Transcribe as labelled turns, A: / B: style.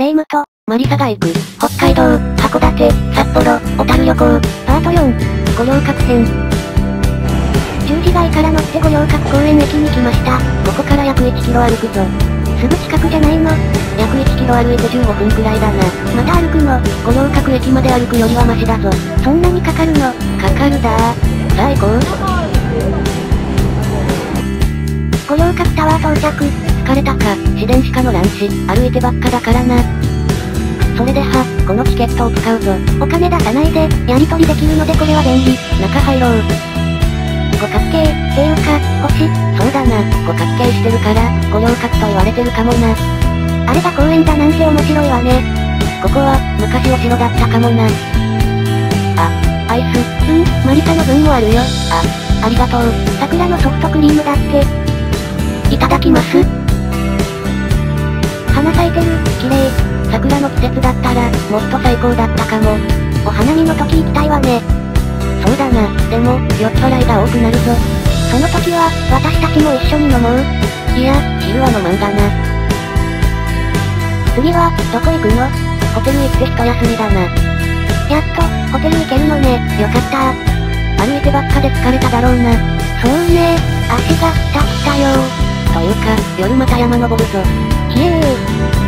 A: 霊夢と、マリサが行く、北海道、函館、札幌、小樽旅行、パート4、五稜郭編。十字街から乗って五稜郭公園駅に来ました。ここから約1キロ歩くぞ。すぐ近くじゃないの約1キロ歩いて15分くらいだな。また歩くの五稜郭駅まで歩くよりはマシだぞ。そんなにかかるのかかるだー。さあ行こう。五稜郭タワー到着。疲れたか、自然しか乗らんし、歩いてばっかだからな。それでは、このチケットを使うぞ。お金出さないで、やり取りできるのでこれは便利。中入ろう。五角形、っていうか、星、そうだな、五角形してるから、五稜郭と言われてるかもな。あれが公園だなんて面白いわね。ここは、昔お城だったかもな。あ、アイス、うん、マリカの分もあるよ。あ、ありがとう。桜のソフトクリームだって。いただきます。綺麗。桜の季節だったら、もっと最高だったかも。お花見の時行きたいわね。そうだな、でも、酔っ払いが多くなるぞ。その時は、私たちも一緒に飲もう。いや、昼は飲まんがな。次は、どこ行くの？ホテル行って一休みだな。やっと、ホテル行けるのね、よかった歩いてばっかで疲れただろうな。そうね、足が、たったよというか、夜また山登るぞ。ひえー。